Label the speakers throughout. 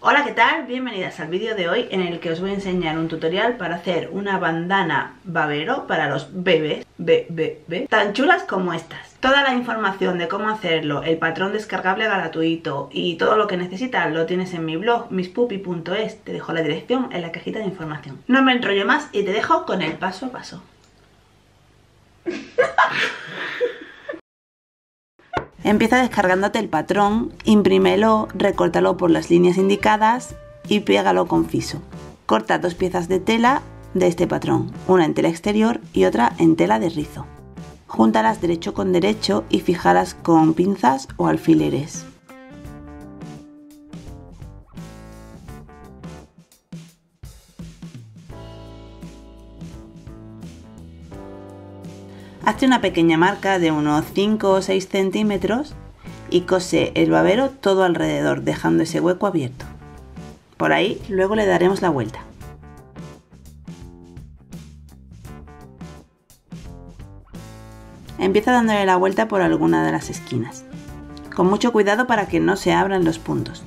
Speaker 1: Hola, ¿qué tal? Bienvenidas al vídeo de hoy en el que os voy a enseñar un tutorial para hacer una bandana babero para los bebés, bebé, tan chulas como estas. Toda la información de cómo hacerlo, el patrón descargable gratuito y todo lo que necesitas lo tienes en mi blog mispupi.es. Te dejo la dirección en la cajita de información. No me enrollo más y te dejo con el paso a paso. Empieza descargándote el patrón, imprímelo, recórtalo por las líneas indicadas y pégalo con fiso. Corta dos piezas de tela de este patrón, una en tela exterior y otra en tela de rizo. Júntalas derecho con derecho y fijalas con pinzas o alfileres. Hazte una pequeña marca de unos 5 o 6 centímetros y cose el babero todo alrededor, dejando ese hueco abierto. Por ahí luego le daremos la vuelta. Empieza dándole la vuelta por alguna de las esquinas, con mucho cuidado para que no se abran los puntos.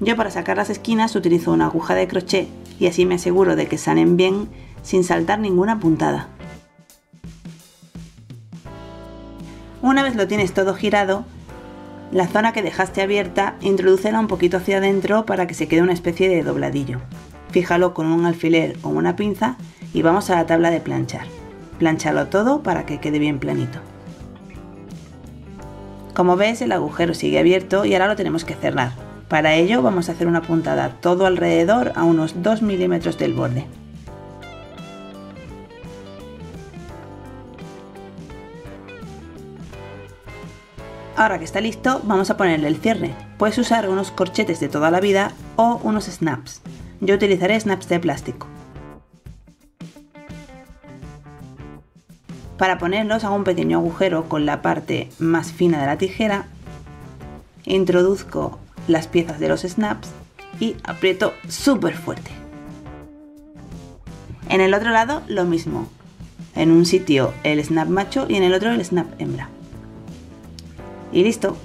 Speaker 1: Yo para sacar las esquinas utilizo una aguja de crochet y así me aseguro de que salen bien sin saltar ninguna puntada. Una vez lo tienes todo girado, la zona que dejaste abierta, introdúcela un poquito hacia adentro para que se quede una especie de dobladillo. Fíjalo con un alfiler o una pinza y vamos a la tabla de planchar. Planchalo todo para que quede bien planito. Como ves el agujero sigue abierto y ahora lo tenemos que cerrar. Para ello vamos a hacer una puntada todo alrededor a unos 2 milímetros del borde. Ahora que está listo, vamos a ponerle el cierre. Puedes usar unos corchetes de toda la vida o unos snaps. Yo utilizaré snaps de plástico. Para ponerlos hago un pequeño agujero con la parte más fina de la tijera, introduzco las piezas de los snaps y aprieto súper fuerte. En el otro lado lo mismo. En un sitio el snap macho y en el otro el snap hembra. Y listo.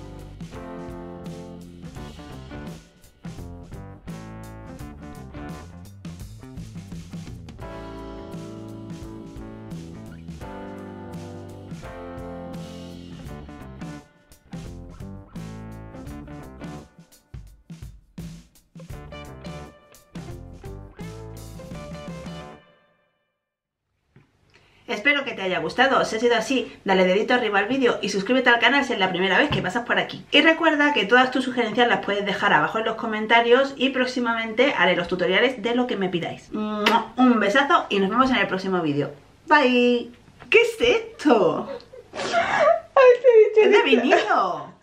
Speaker 1: Espero que te haya gustado, si ha sido así, dale dedito arriba al vídeo y suscríbete al canal si es la primera vez que pasas por aquí. Y recuerda que todas tus sugerencias las puedes dejar abajo en los comentarios y próximamente haré los tutoriales de lo que me pidáis. Un besazo y nos vemos en el próximo vídeo. Bye. ¿Qué es esto?
Speaker 2: Ay, te he dicho
Speaker 1: ¡Es de vinilo!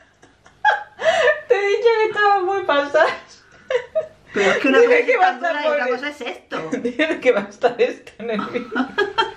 Speaker 2: Te he dicho que estaba muy pasada.
Speaker 1: Pero es que una
Speaker 2: Dime
Speaker 1: cosa
Speaker 2: que
Speaker 1: es dura y otra cosa es esto.
Speaker 2: Dime que va a estar esto en el vídeo.